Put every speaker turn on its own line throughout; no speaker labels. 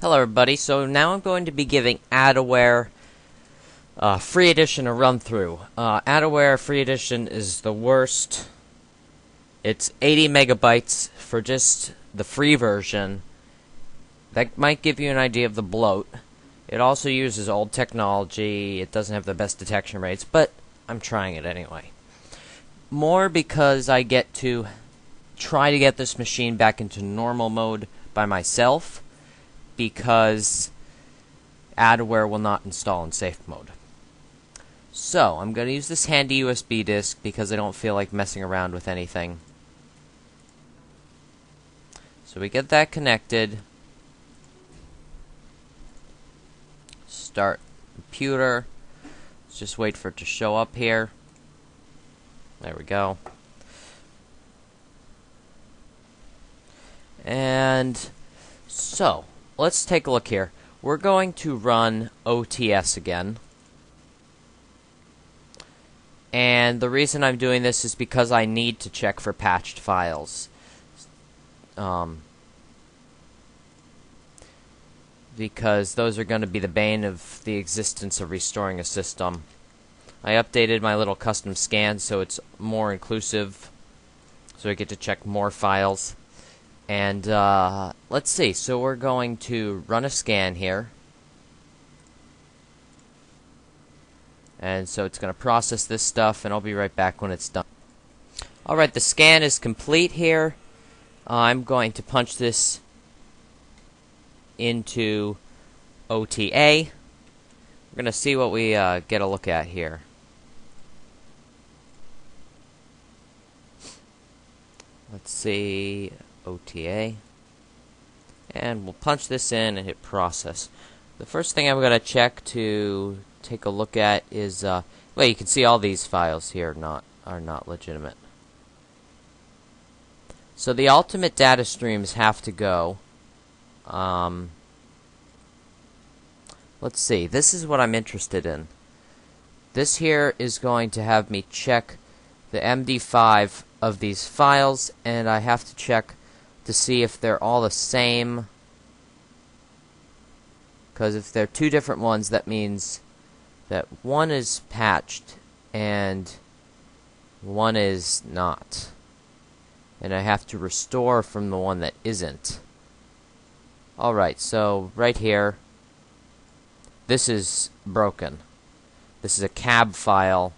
Hello everybody, so now I'm going to be giving Adaware uh, Free Edition a run through. Uh, Adaware Free Edition is the worst. It's 80 megabytes for just the free version. That might give you an idea of the bloat. It also uses old technology, it doesn't have the best detection rates, but I'm trying it anyway. More because I get to try to get this machine back into normal mode by myself because Adaware will not install in safe mode. So, I'm going to use this handy USB disk because I don't feel like messing around with anything. So we get that connected. Start computer. Let's just wait for it to show up here. There we go. And so, let's take a look here. We're going to run OTS again. And the reason I'm doing this is because I need to check for patched files. Um, because those are going to be the bane of the existence of restoring a system. I updated my little custom scan so it's more inclusive, so I get to check more files. And uh, let's see. So we're going to run a scan here. And so it's going to process this stuff, and I'll be right back when it's done. Alright, the scan is complete here. I'm going to punch this into OTA. We're going to see what we uh, get a look at here. Let's see. OTA. And we'll punch this in and hit process. The first thing I'm going to check to take a look at is, uh, well, you can see all these files here not are not legitimate. So the alternate data streams have to go. Um, let's see. This is what I'm interested in. This here is going to have me check the MD5 of these files, and I have to check to see if they're all the same. Because if they're two different ones, that means that one is patched and one is not. And I have to restore from the one that isn't. Alright, so right here, this is broken. This is a cab file,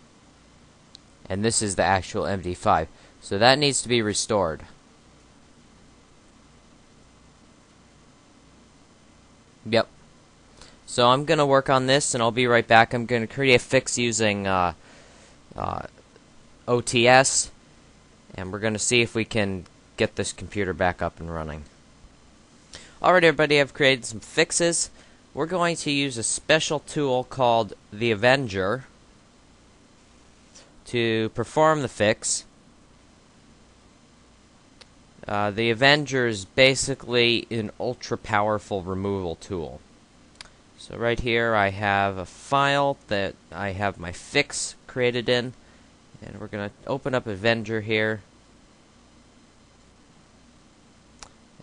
and this is the actual MD5. So that needs to be restored. Yep. So I'm going to work on this, and I'll be right back. I'm going to create a fix using uh, uh, OTS, and we're going to see if we can get this computer back up and running. Alright, everybody, I've created some fixes. We're going to use a special tool called the Avenger to perform the fix. Uh, the Avenger is basically an ultra powerful removal tool. So right here I have a file that I have my fix created in. And we're going to open up Avenger here.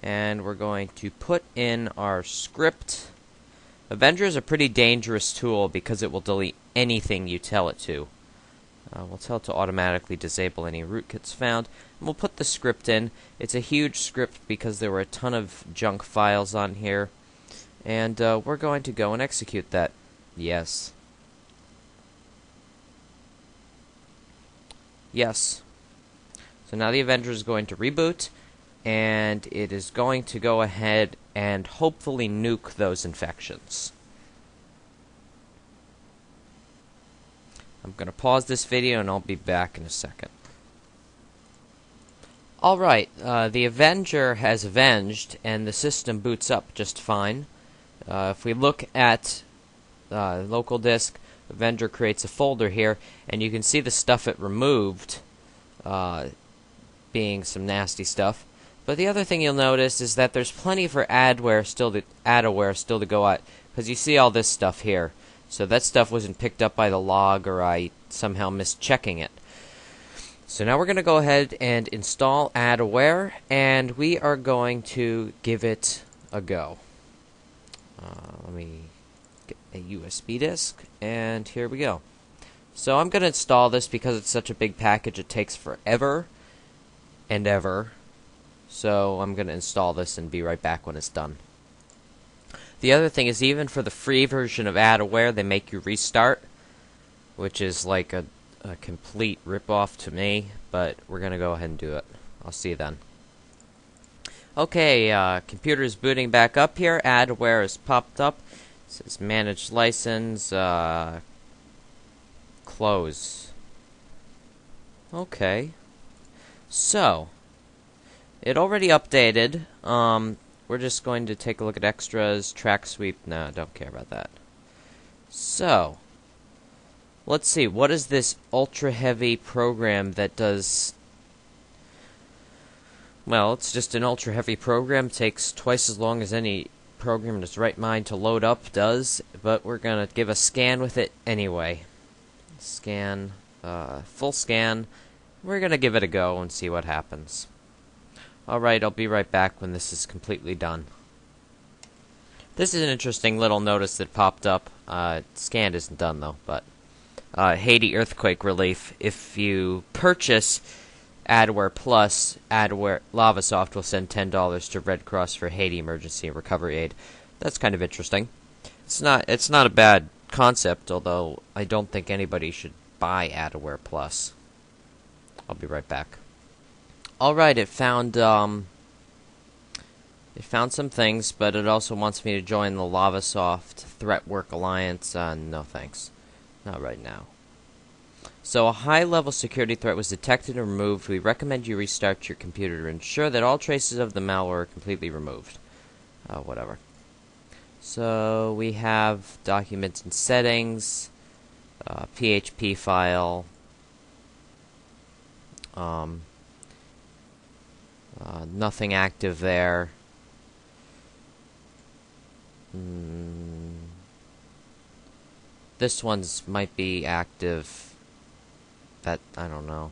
And we're going to put in our script. Avenger is a pretty dangerous tool because it will delete anything you tell it to. Uh, we'll tell it to automatically disable any rootkits found. And we'll put the script in. It's a huge script because there were a ton of junk files on here. And uh, we're going to go and execute that. Yes. Yes. So now the Avenger is going to reboot, and it is going to go ahead and hopefully nuke those infections. I'm going to pause this video and I'll be back in a second. Alright, uh, the Avenger has avenged and the system boots up just fine. Uh, if we look at uh, local disk, Avenger creates a folder here and you can see the stuff it removed uh, being some nasty stuff. But the other thing you'll notice is that there's plenty for adware still to adware still to go at because you see all this stuff here. So that stuff wasn't picked up by the log or I somehow missed checking it. So now we're going to go ahead and install AdAware and we are going to give it a go. Uh, let me get a USB disk, and here we go. So I'm going to install this because it's such a big package, it takes forever and ever. So I'm going to install this and be right back when it's done. The other thing is even for the free version of AdAware, they make you restart, which is like a, a complete ripoff to me, but we're going to go ahead and do it. I'll see you then. Okay, uh, computer is booting back up here. AdAware has popped up. It says manage license, uh, close. Okay. So, it already updated. Um, we're just going to take a look at extras, track sweep. No, don't care about that. So, let's see. What is this ultra heavy program that does well, it's just an ultra heavy program. Takes twice as long as any program in its right mind to load up does, but we're going to give a scan with it anyway. Scan, uh, full scan. We're going to give it a go and see what happens. Alright, I'll be right back when this is completely done. This is an interesting little notice that popped up. Uh, scan isn't done though, but uh, Haiti earthquake relief. If you purchase AdAware Plus, AdAware Lavasoft will send ten dollars to Red Cross for Haiti emergency recovery aid. That's kind of interesting. It's not it's not a bad concept, although I don't think anybody should buy AdAware Plus. I'll be right back. All right, it found um, it found some things, but it also wants me to join the Lavasoft Threatwork Alliance. Uh, no thanks, not right now. So a high-level security threat was detected and removed. We recommend you restart your computer to ensure that all traces of the malware are completely removed. Uh, whatever. So we have documents and settings, uh, PHP file, um, uh, nothing active there. Mm. This one's might be active that I don't know.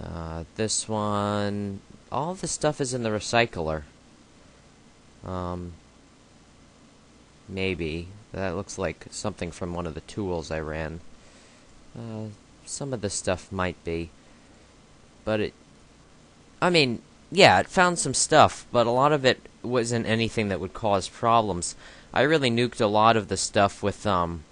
Uh, this one, all the stuff is in the recycler. Um, maybe that looks like something from one of the tools I ran. Uh, some of the stuff might be, but it. I mean, yeah, it found some stuff, but a lot of it wasn't anything that would cause problems. I really nuked a lot of the stuff with um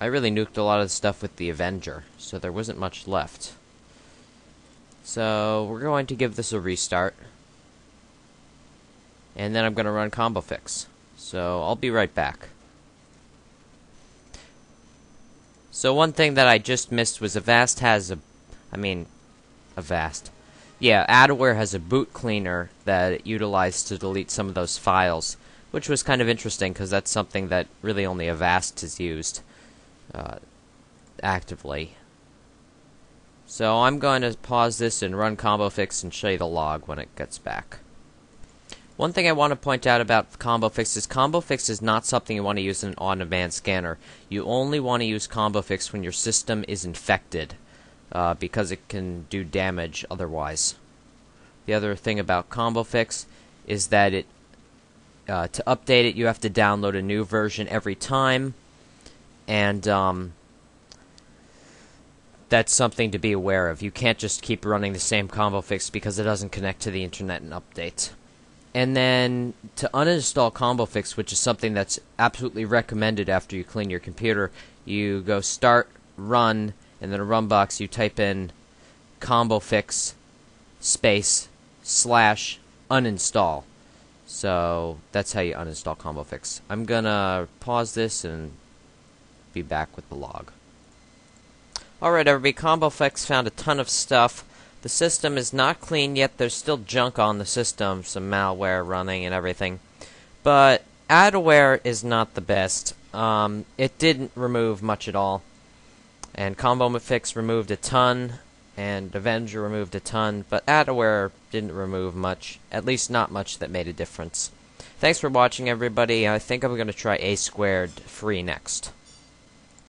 I really nuked a lot of the stuff with the Avenger, so there wasn't much left. So, we're going to give this a restart. And then I'm going to run combo fix. So, I'll be right back. So, one thing that I just missed was Avast has a... I mean, Avast. Yeah, AdAware has a boot cleaner that it utilized to delete some of those files, which was kind of interesting because that's something that really only Avast has used uh, actively. So I'm going to pause this and run combo fix and show you the log when it gets back. One thing I want to point out about combo fix is combo fix is not something you want to use in an on-demand scanner. You only want to use combo fix when your system is infected uh, because it can do damage otherwise. The other thing about combo fix is that it uh, to update it you have to download a new version every time and um, that's something to be aware of. You can't just keep running the same combo fix because it doesn't connect to the internet and update. And then to uninstall combo fix, which is something that's absolutely recommended after you clean your computer, you go start, run, and then a run box you type in combo fix space slash uninstall. So that's how you uninstall combo fix. I'm gonna pause this and be back with the log. Alright everybody, Combo Fix found a ton of stuff. The system is not clean yet, there's still junk on the system, some malware running and everything. But AdAware is not the best. Um, it didn't remove much at all. And Combo Fix removed a ton, and Avenger removed a ton, but AdAware didn't remove much, at least not much that made a difference. Thanks for watching everybody, I think I'm going to try A squared free next.